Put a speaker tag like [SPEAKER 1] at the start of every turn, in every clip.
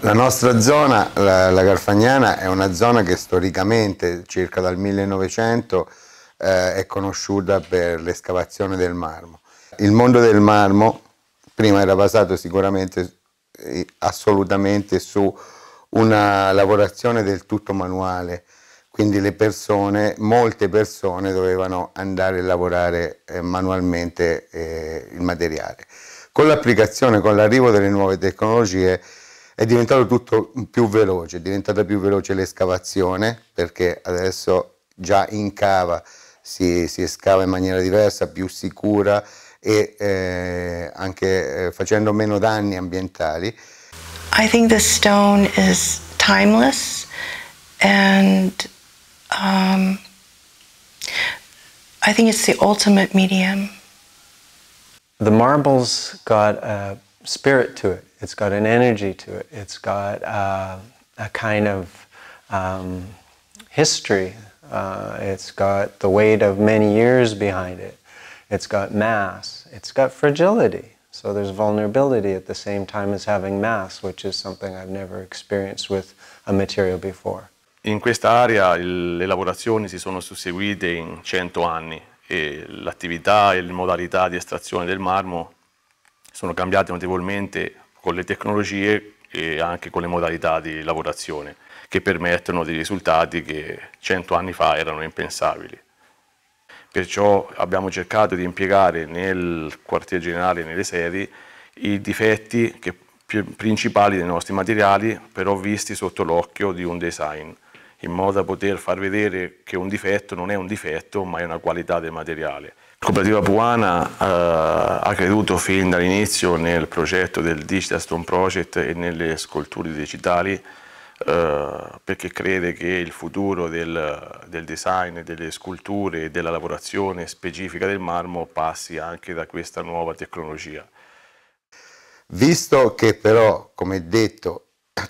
[SPEAKER 1] La nostra zona, la, la, Garfagnana, è una zona che storicamente, circa dal 1900, eh, è conosciuta per l'escavazione del marmo. Il mondo del marmo prima era basato sicuramente eh, assolutamente su una lavorazione del tutto manuale, quindi le persone, molte persone dovevano andare a lavorare eh, manualmente eh, il materiale. Con l'applicazione, con l'arrivo delle nuove tecnologie è diventato tutto più veloce, è diventata più veloce l'escavazione perché adesso già in cava si, si scava in maniera diversa, più sicura e eh, anche eh, facendo meno danni ambientali.
[SPEAKER 2] I think the stone is timeless and um, I think it's the ultimate medium.
[SPEAKER 3] The marble's got a spirit to it. It's got an energy to it. It's got uh, a kind of um, history. Uh, it's got the weight of many years behind it. It's got mass. It's got fragility. So there's vulnerability at the same time as having mass, which is something I've never experienced with a material before.
[SPEAKER 4] In questa area le lavorazioni si sono susseguite in 100 anni e l'attività e le modalità di estrazione del marmo sono cambiate notevolmente con le tecnologie e anche con le modalità di lavorazione che permettono dei risultati che cento anni fa erano impensabili. Perciò abbiamo cercato di impiegare nel quartier generale, nelle sedi, i difetti che, principali dei nostri materiali, però visti sotto l'occhio di un design, in modo da poter far vedere che un difetto non è un difetto, ma è una qualità del materiale. Cooperativa Puana eh, ha creduto fin dall'inizio nel progetto del Digital Stone Project e nelle sculture digitali eh, perché crede che il futuro del, del design, delle sculture e della lavorazione specifica del marmo passi anche da questa nuova tecnologia.
[SPEAKER 1] Visto che però, come detto,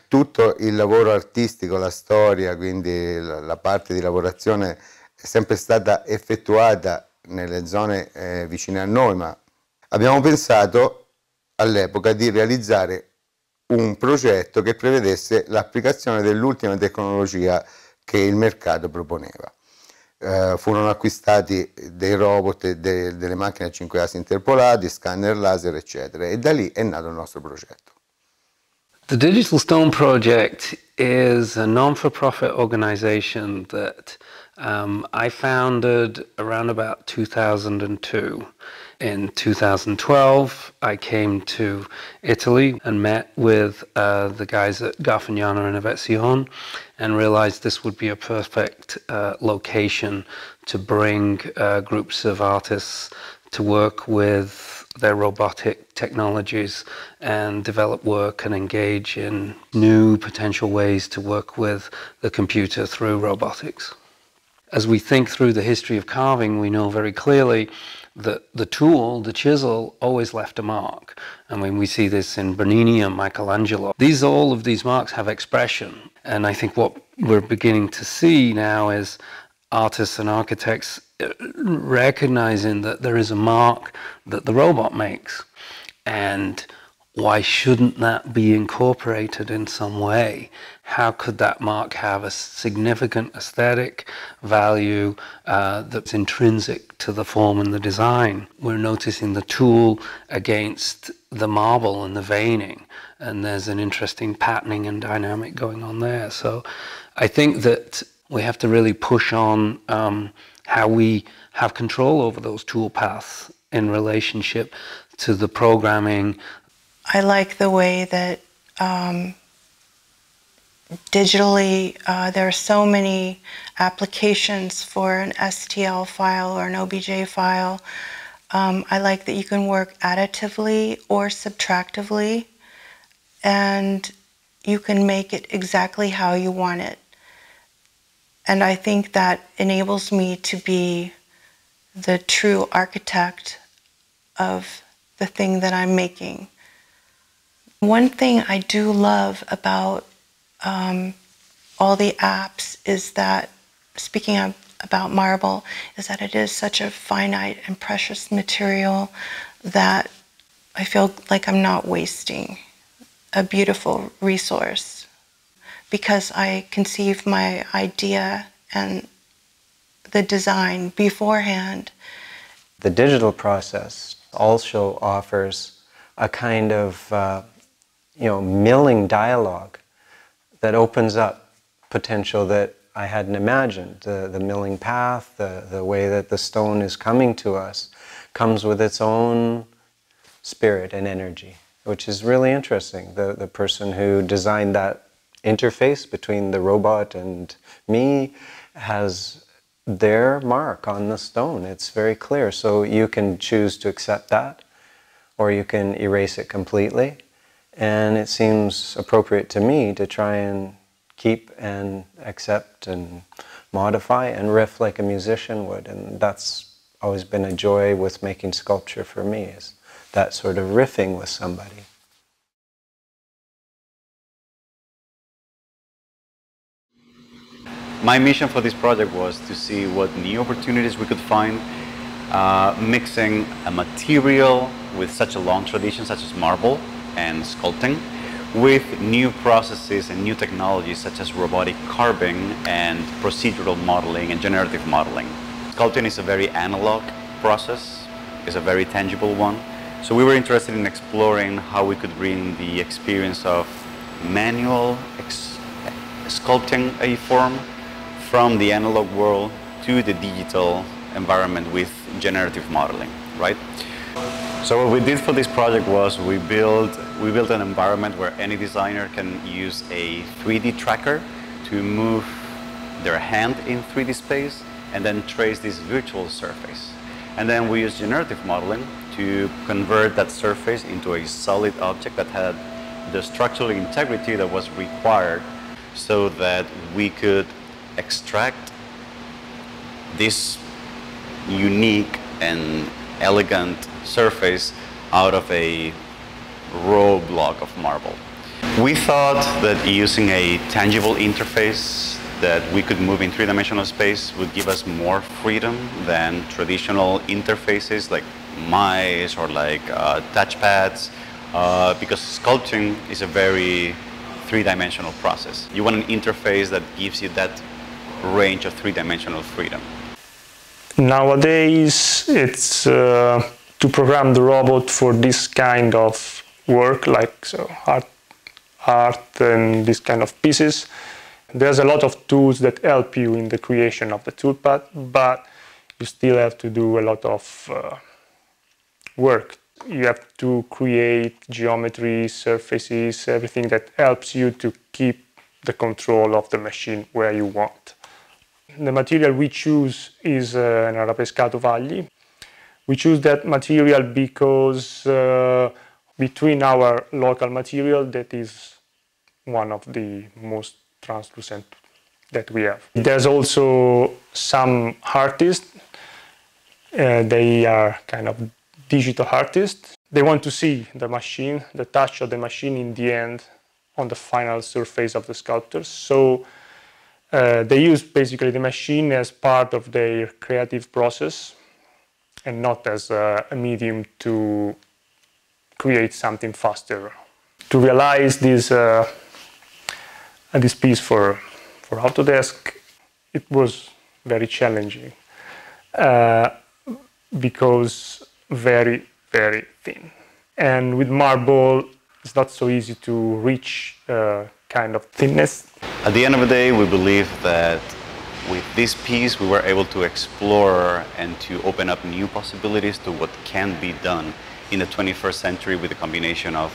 [SPEAKER 1] tutto il lavoro artistico, la storia, quindi la, parte di lavorazione è sempre stata effettuata nelle zone eh, vicine a noi, ma abbiamo pensato all'epoca di realizzare un progetto che prevedesse l'applicazione dell'ultima tecnologia che il mercato proponeva. Eh, furono acquistati dei robot e de delle macchine a 5 assi interpolati, scanner laser, eccetera, e da lì è nato il nostro progetto.
[SPEAKER 5] The Digital Stone Project is a non-for-profit organization that um, I founded around about 2002. In 2012, I came to Italy and met with uh, the guys at Garfagnana Innovazione and realized this would be a perfect uh, location to bring uh, groups of artists to work with their robotic technologies and develop work and engage in new potential ways to work with the computer through robotics. As we think through the history of carving, we know very clearly that the tool, the chisel, always left a mark. I mean, we see this in Bernini and Michelangelo. These, all of these marks have expression. And I think what we're beginning to see now is artists and architects uh, recognizing that there is a mark that the robot makes. And why shouldn't that be incorporated in some way? How could that mark have a significant aesthetic value uh, that's intrinsic to the form and the design? We're noticing the tool against the marble and the veining, and there's an interesting patterning and dynamic going on there. So I think that we have to really push on um, how we have control over those tool paths in relationship to the programming
[SPEAKER 2] I like the way that um, digitally uh, there are so many applications for an STL file or an OBJ file. Um, I like that you can work additively or subtractively and you can make it exactly how you want it. And I think that enables me to be the true architect of the thing that I'm making. One thing I do love about um, all the apps is that, speaking of, about marble, is that it is such a finite and precious material that I feel like I'm not wasting a beautiful resource because I conceived my idea and the design beforehand.
[SPEAKER 3] The digital process also offers a kind of uh, you know milling dialogue that opens up potential that I hadn't imagined. The, the milling path, the, the way that the stone is coming to us, comes with its own spirit and energy, which is really interesting. The, the person who designed that interface between the robot and me has their mark on the stone. It's very clear. So you can choose to accept that or you can erase it completely. And it seems appropriate to me to try and keep and accept and modify and riff like a musician would. And that's always been a joy with making sculpture for me is that sort of riffing with somebody.
[SPEAKER 6] My mission for this project was to see what new opportunities we could find uh, mixing a material with such a long tradition such as marble and sculpting with new processes and new technologies such as robotic carving and procedural modeling and generative modeling. Sculpting is a very analog process, it's a very tangible one. So we were interested in exploring how we could bring the experience of manual sculpting a form from the analog world to the digital environment with generative modeling, right? So what we did for this project was we built, we built an environment where any designer can use a 3D tracker to move their hand in 3D space and then trace this virtual surface. And then we used generative modeling to convert that surface into a solid object that had the structural integrity that was required so that we could extract this unique and elegant surface out of a raw block of marble. We thought that using a tangible interface that we could move in three-dimensional space would give us more freedom than traditional interfaces like mice or like uh, touchpads uh, because sculpting is a very three-dimensional process. You want an interface that gives you that range of three-dimensional freedom.
[SPEAKER 7] Nowadays, it's uh, to program the robot for this kind of work, like so art, art and this kind of pieces. There's a lot of tools that help you in the creation of the toolpath, but you still have to do a lot of uh, work. You have to create geometry, surfaces, everything that helps you to keep the control of the machine where you want. The material we choose is uh, an arabescato vagli. We choose that material because uh, between our local material that is one of the most translucent that we have. There's also some artists, uh, they are kind of digital artists. They want to see the machine, the touch of the machine in the end on the final surface of the sculpture. So uh, they use basically the machine as part of their creative process and not as a, a medium to create something faster. To realize this, uh, this piece for, for Autodesk, it was very challenging uh, because very, very thin. And with marble, it's not so easy to reach uh, kind of thinness.
[SPEAKER 6] At the end of the day, we believe that with this piece, we were able to explore and to open up new possibilities to what can be done in the 21st century with a combination of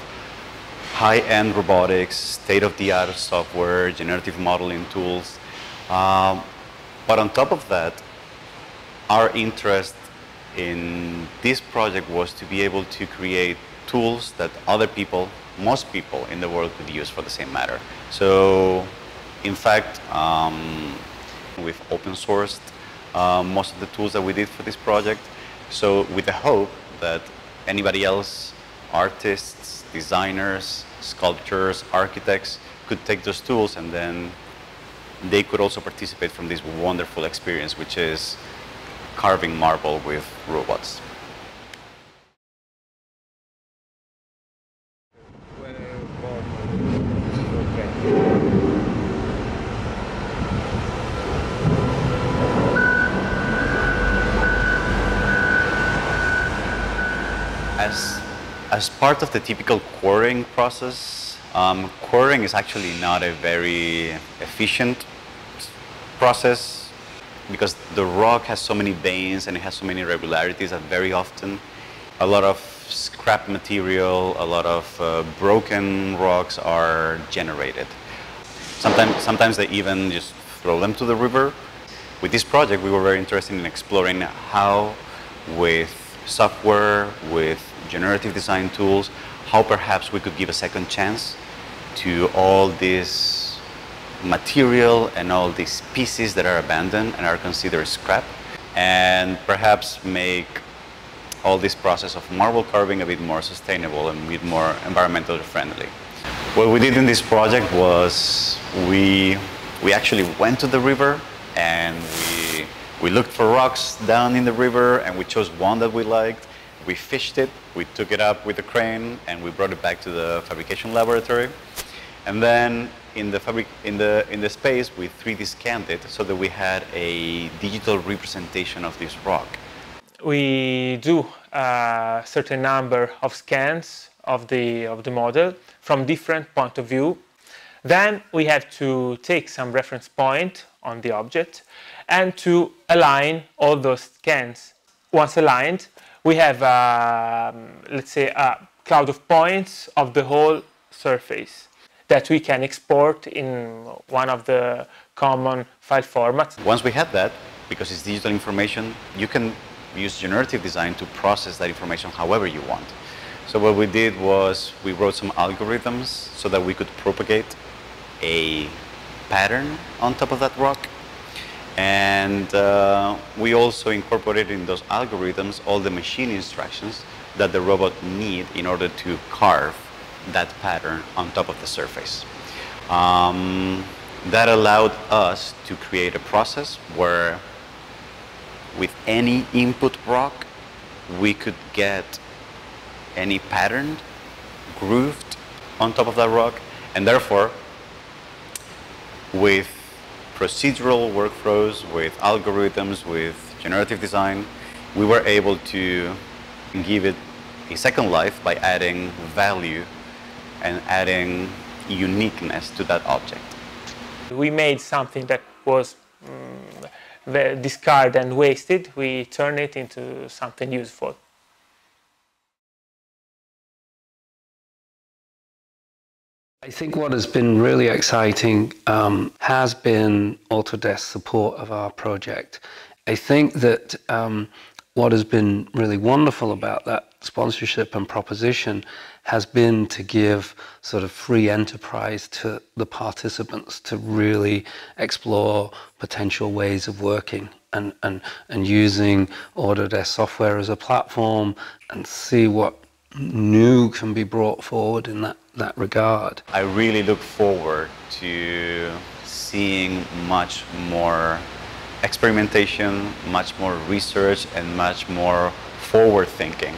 [SPEAKER 6] high-end robotics, state-of-the-art software, generative modeling tools. Um, but on top of that, our interest in this project was to be able to create tools that other people most people in the world could use for the same matter. So, in fact, um, we've open sourced uh, most of the tools that we did for this project. So, with the hope that anybody else, artists, designers, sculptors, architects, could take those tools and then they could also participate from this wonderful experience, which is carving marble with robots. As part of the typical quarrying process, um, quarrying is actually not a very efficient process because the rock has so many veins and it has so many irregularities that very often a lot of scrap material, a lot of uh, broken rocks are generated. Sometimes, sometimes they even just throw them to the river. With this project, we were very interested in exploring how with software, with generative design tools, how perhaps we could give a second chance to all this material and all these pieces that are abandoned and are considered scrap and perhaps make all this process of marble carving a bit more sustainable and a bit more environmentally friendly. What we did in this project was we, we actually went to the river and we, we looked for rocks down in the river and we chose one that we liked. We fished it, we took it up with a crane and we brought it back to the fabrication laboratory. And then in the, fabric, in the, in the space, we 3D scanned it so that we had a digital representation of this rock.
[SPEAKER 7] We do a certain number of scans of the, of the model from different point of view. Then we have to take some reference point on the object and to align all those scans. Once aligned, we have, um, let's say, a cloud of points of the whole surface that we can export in one of the common file formats.
[SPEAKER 6] Once we have that, because it's digital information, you can use generative design to process that information however you want. So what we did was we wrote some algorithms so that we could propagate a pattern on top of that rock. And uh, we also incorporated in those algorithms all the machine instructions that the robot need in order to carve that pattern on top of the surface. Um, that allowed us to create a process where with any input rock, we could get any pattern grooved on top of that rock, and therefore, with procedural workflows, with algorithms, with generative design, we were able to give it a second life by adding value and adding uniqueness to that object.
[SPEAKER 7] We made something that was um, discarded and wasted, we turned it into something useful.
[SPEAKER 5] I think what has been really exciting um, has been Autodesk support of our project. I think that um, what has been really wonderful about that sponsorship and proposition has been to give sort of free enterprise to the participants to really explore potential ways of working and, and, and using Autodesk software as a platform and see what new can be brought forward in that, that regard.
[SPEAKER 6] I really look forward to seeing much more experimentation, much more research, and much more forward thinking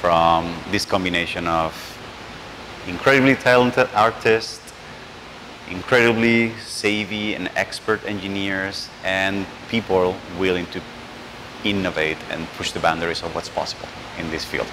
[SPEAKER 6] from this combination of incredibly talented artists, incredibly savvy and expert engineers, and people willing to innovate and push the boundaries of what's possible in this field.